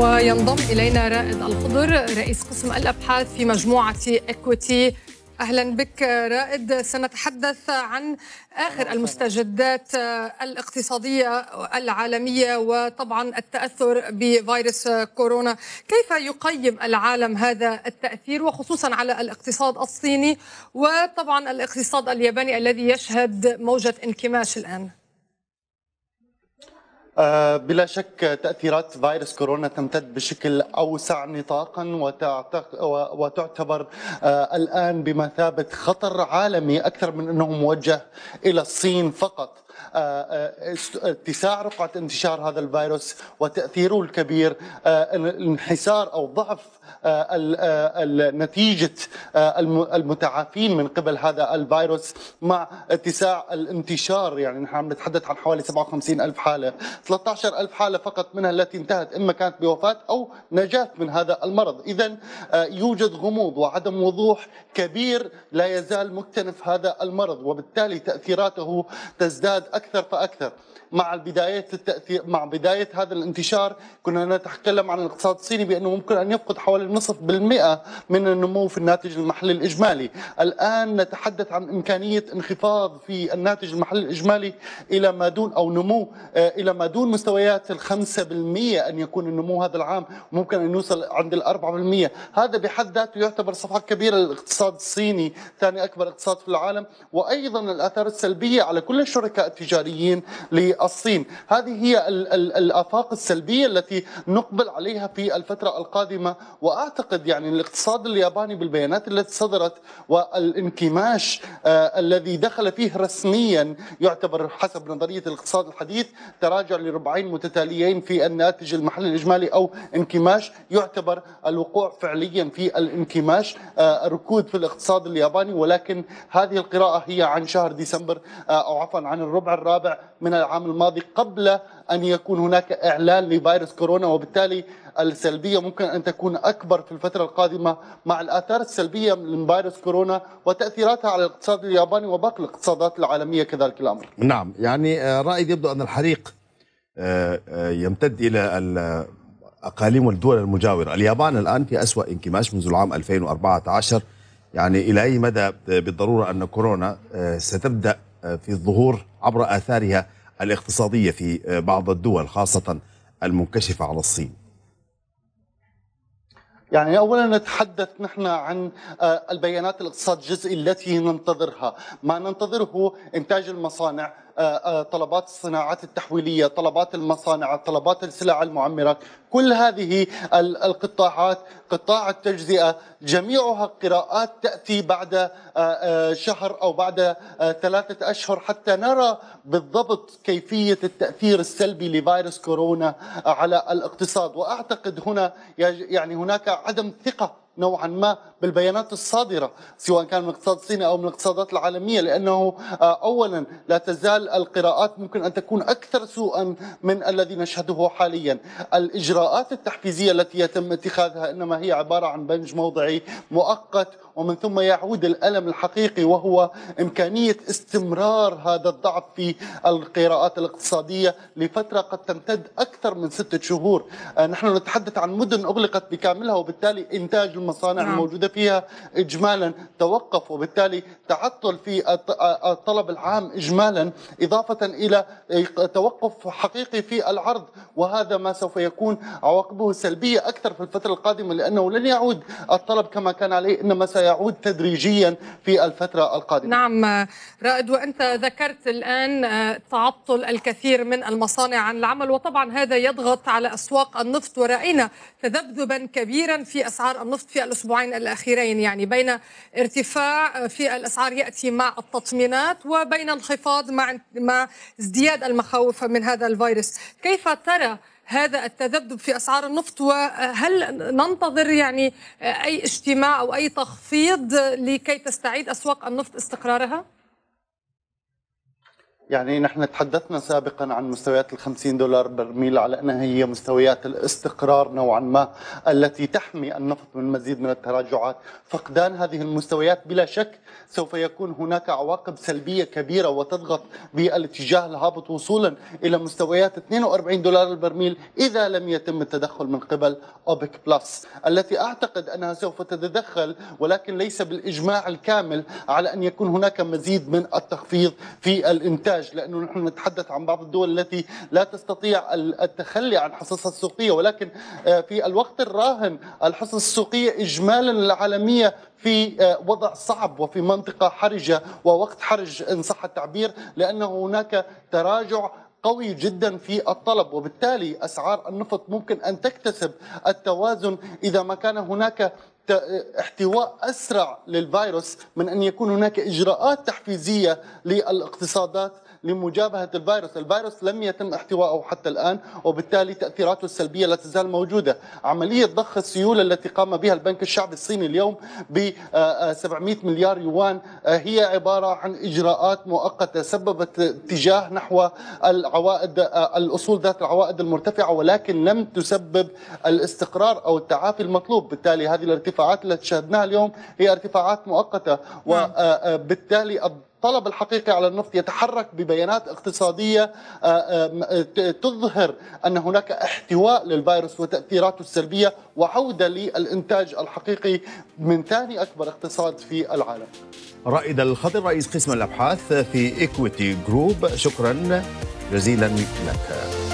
وينضم إلينا رائد الخضر رئيس قسم الأبحاث في مجموعة إكويتي أهلا بك رائد. سنتحدث عن آخر المستجدات الاقتصادية العالمية وطبعا التأثر بفيروس كورونا. كيف يقيم العالم هذا التأثير وخصوصا على الاقتصاد الصيني وطبعا الاقتصاد الياباني الذي يشهد موجة انكماش الآن؟ بلا شك تأثيرات فيروس كورونا تمتد بشكل أوسع نطاقا وتعتبر الآن بمثابة خطر عالمي أكثر من أنه موجه إلى الصين فقط. اتساع رقعة انتشار هذا الفيروس وتأثيره الكبير انحسار أو ضعف نتيجة المتعافين من قبل هذا الفيروس مع اتساع الانتشار. يعني نحن عم نتحدث عن حوالي 57 ألف حالة. 13 ألف حالة فقط منها التي انتهت إما كانت بوفاة أو نجاة من هذا المرض. إذا يوجد غموض وعدم وضوح كبير لا يزال مكتنف هذا المرض وبالتالي تأثيراته تزداد أكثر فأكثر. مع بداية التأثير مع بداية هذا الانتشار كنا نتكلم عن الاقتصاد الصيني بأنه ممكن أن يفقد حوالي النصف بالمئة من النمو في الناتج المحلي الإجمالي. الآن نتحدث عن إمكانية انخفاض في الناتج المحلي الإجمالي إلى ما دون أو نمو إلى ما دون مستويات الخمسة بالمئة أن يكون النمو هذا العام ممكن أن يوصل عند الأربعة بالمئة. هذا بحد ذاته يعتبر صفحة كبيرة للاقتصاد الصيني ثاني أكبر اقتصاد في العالم وأيضا الآثار السلبية على كل الشركاء التجاريين الصين هذه هي الآفاق السلبية التي نقبل عليها في الفترة القادمة. وأعتقد يعني الاقتصاد الياباني بالبيانات التي صدرت والانكماش آه الذي دخل فيه رسميا يعتبر حسب نظرية الاقتصاد الحديث تراجع لربعين متتاليين في الناتج المحلي الإجمالي أو انكماش. يعتبر الوقوع فعليا في الانكماش آه ركود في الاقتصاد الياباني. ولكن هذه القراءة هي عن شهر ديسمبر آه أو عفوا عن الربع الرابع من العام الماضي قبل أن يكون هناك إعلان لفيروس كورونا وبالتالي السلبية ممكن أن تكون أكبر في الفترة القادمة مع الآثار السلبية من فيروس كورونا وتأثيراتها على الاقتصاد الياباني وباقي الاقتصادات العالمية كذلك الأمر. نعم يعني رأيي يبدو أن الحريق يمتد إلى الأقاليم والدول المجاورة. اليابان الآن في أسوأ انكماش منذ العام 2014 يعني إلى أي مدى بالضرورة أن كورونا ستبدأ في الظهور عبر آثارها الاقتصادية في بعض الدول خاصة المنكشفة على الصين. يعني اولا نتحدث نحن عن البيانات الاقتصاد الجزئي التي ننتظرها، ما ننتظره إنتاج المصانع طلبات الصناعات التحويلية، طلبات المصانع، طلبات السلع المعمرة، كل هذه القطاعات قطاع التجزئة جميعها قراءات تأتي بعد شهر أو بعد ثلاثة أشهر حتى نرى بالضبط كيفية التأثير السلبي لفيروس كورونا على الاقتصاد، وأعتقد هنا يعني هناك عدم ثقة نوعا ما بالبيانات الصادرة سواء كان من الاقتصاد الصيني أو من الاقتصادات العالمية لأنه اولا لا تزال القراءات ممكن أن تكون أكثر سوءا من الذي نشهده حاليا. الإجراءات التحفيزية التي يتم اتخاذها إنما هي عبارة عن بنج موضعي مؤقت ومن ثم يعود الألم الحقيقي وهو إمكانية استمرار هذا الضعف في القراءات الاقتصادية لفترة قد تمتد أكثر من ستة شهور. نحن نتحدث عن مدن أغلقت بكاملها وبالتالي إنتاج المصانع نعم. الموجودة فيها اجمالا توقف وبالتالي تعطل في الطلب العام اجمالا إضافة إلى توقف حقيقي في العرض وهذا ما سوف يكون عواقبه سلبيه أكثر في الفترة القادمة لأنه لن يعود الطلب كما كان عليه إنما سيعود تدريجيا في الفترة القادمة. نعم رائد وأنت ذكرت الآن تعطل الكثير من المصانع عن العمل وطبعا هذا يضغط على أسواق النفط ورأينا تذبذبا كبيرا في أسعار النفط في الأسبوعين الأخيرين يعني بين ارتفاع في الأسعار يأتي مع التطمينات وبين انخفاض مع مع ازدياد المخاوف من هذا الفيروس، كيف ترى هذا التذبذب في أسعار النفط وهل ننتظر يعني أي اجتماع أو أي تخفيض لكي تستعيد أسواق النفط استقرارها؟ يعني نحن تحدثنا سابقا عن مستويات ال 50 دولار برميل على أنها هي مستويات الاستقرار نوعا ما التي تحمي النفط من مزيد من التراجعات، فقدان هذه المستويات بلا شك سوف يكون هناك عواقب سلبية كبيرة وتضغط بالاتجاه الهابط وصولا إلى مستويات 42 دولار البرميل إذا لم يتم التدخل من قبل أوبك بلس التي أعتقد أنها سوف تتدخل ولكن ليس بالإجماع الكامل على أن يكون هناك مزيد من التخفيض في الإنتاج. لأنه نحن نتحدث عن بعض الدول التي لا تستطيع التخلي عن حصصها السوقية. ولكن آه، في الوقت الراهن الحصص السوقية اجمالا العالمية في آه، وضع صعب وفي منطقة حرجة ووقت حرج إن صح التعبير لأنه هناك تراجع قوي جدا في الطلب. وبالتالي أسعار النفط ممكن أن تكتسب التوازن إذا ما كان هناك احتواء أسرع للفيروس من أن يكون هناك إجراءات تحفيزية للاقتصادات لمجابهة الفيروس، الفيروس لم يتم احتوائه حتى الآن وبالتالي تأثيراته السلبية لا تزال موجودة، عملية ضخ السيولة التي قام بها البنك الشعبي الصيني اليوم ب 700 مليار يوان هي عبارة عن إجراءات مؤقتة سببت اتجاه نحو العوائد الأصول ذات العوائد المرتفعة ولكن لم تسبب الاستقرار أو التعافي المطلوب، بالتالي هذه الارتفاعات التي شاهدناها اليوم هي ارتفاعات مؤقتة وبالتالي الطلب الحقيقي على النفط يتحرك ببيانات اقتصادية آه، آه، تظهر أن هناك احتواء للفيروس وتأثيراته السلبية وعودة للإنتاج الحقيقي من ثاني أكبر اقتصاد في العالم. رائد الخضر رئيس قسم الأبحاث في إيكويتي جروب شكرا جزيلا لك.